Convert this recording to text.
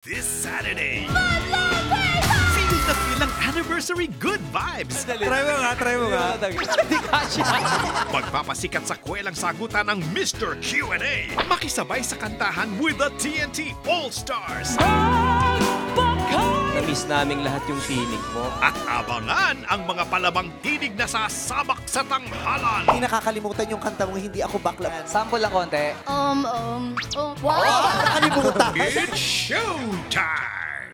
This Saturday, feel the feel ang anniversary good vibes. Try mo nga, try mo nga. Hindi kasya. Magpapasikat sa kwelang sagutan ng Mr. Q&A. Makisabay sa kantahan with the TNT All-Stars. Na-miss naming lahat yung tinig mo. At abangan ang mga palabang tinig na sasabak sa tanghalan. Hindi nakakalimutan yung kanta mong hindi ako bakla. Sample lang konti. Um, um, um, wow! It's showtime!